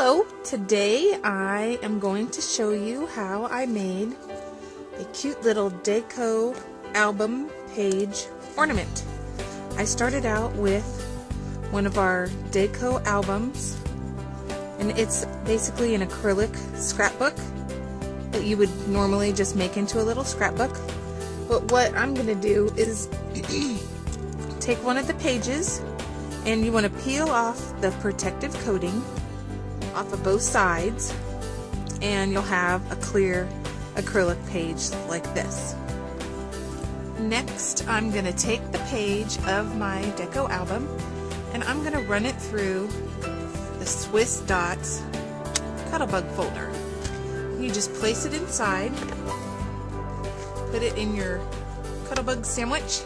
Hello, today I am going to show you how I made a cute little deco album page ornament. I started out with one of our deco albums and it's basically an acrylic scrapbook that you would normally just make into a little scrapbook. But what I'm going to do is take one of the pages and you want to peel off the protective coating off of both sides and you'll have a clear acrylic page like this. Next, I'm going to take the page of my deco album and I'm going to run it through the Swiss Dots Cuttlebug folder. You just place it inside, put it in your Cuttlebug sandwich,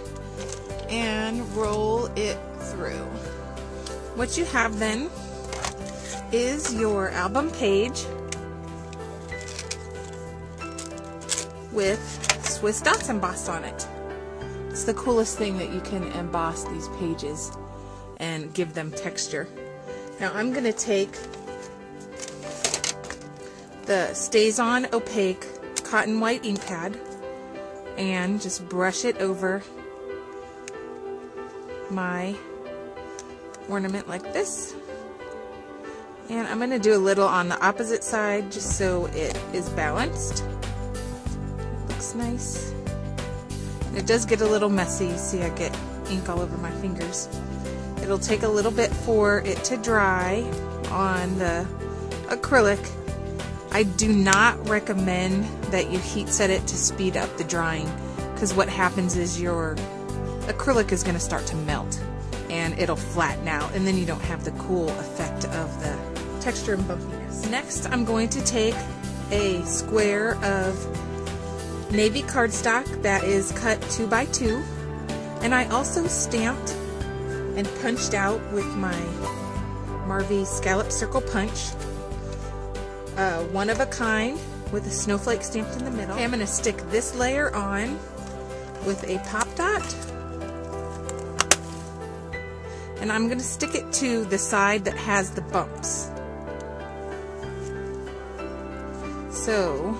and roll it through. What you have then is your album page with Swiss dots embossed on it. It's the coolest thing that you can emboss these pages and give them texture. Now I'm going to take the StazOn opaque cotton white ink pad and just brush it over my ornament like this. And I'm going to do a little on the opposite side just so it is balanced. It looks nice. It does get a little messy. See, I get ink all over my fingers. It'll take a little bit for it to dry on the acrylic. I do not recommend that you heat set it to speed up the drying because what happens is your acrylic is going to start to melt and it'll flatten out and then you don't have the cool effect of the texture and bumpiness. Next I'm going to take a square of navy cardstock that is cut 2 by 2 and I also stamped and punched out with my Marvy Scallop Circle Punch uh, one of a kind with a snowflake stamped in the middle. Okay, I'm going to stick this layer on with a pop dot and I'm going to stick it to the side that has the bumps. So,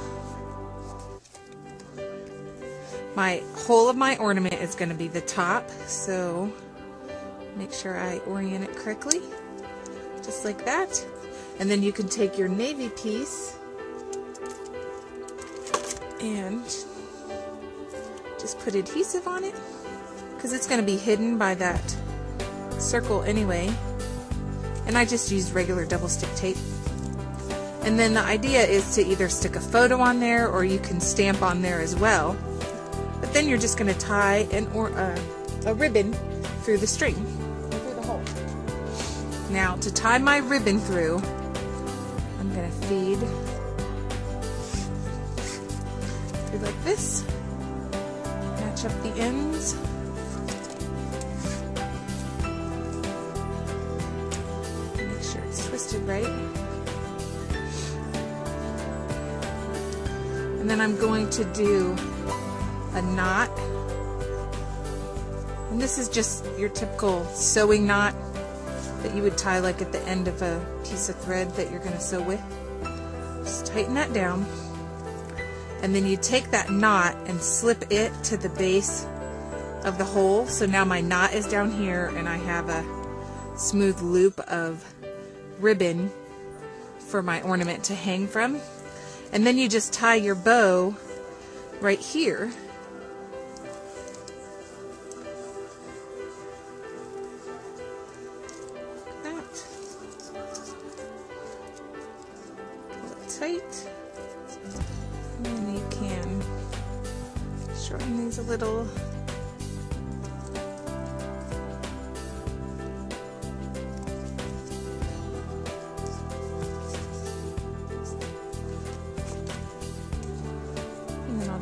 my whole of my ornament is going to be the top, so make sure I orient it correctly, just like that. And then you can take your navy piece and just put adhesive on it because it's going to be hidden by that circle anyway. And I just used regular double stick tape. And then the idea is to either stick a photo on there or you can stamp on there as well. But then you're just going to tie an or uh, a ribbon through the string, through the hole. Now to tie my ribbon through, I'm going to feed through like this, match up the ends. Make sure it's twisted right. And then I'm going to do a knot. And this is just your typical sewing knot that you would tie like at the end of a piece of thread that you're going to sew with. Just tighten that down. And then you take that knot and slip it to the base of the hole. So now my knot is down here and I have a smooth loop of ribbon for my ornament to hang from. And then you just tie your bow right here. That. Pull it tight. And you can shorten these a little.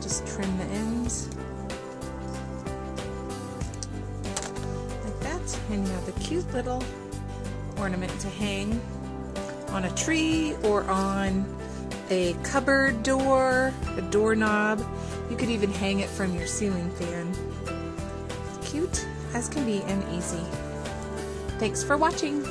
Just trim the ends like that and you have a cute little ornament to hang on a tree or on a cupboard door, a doorknob. You could even hang it from your ceiling fan. Cute as can be and easy. Thanks for watching.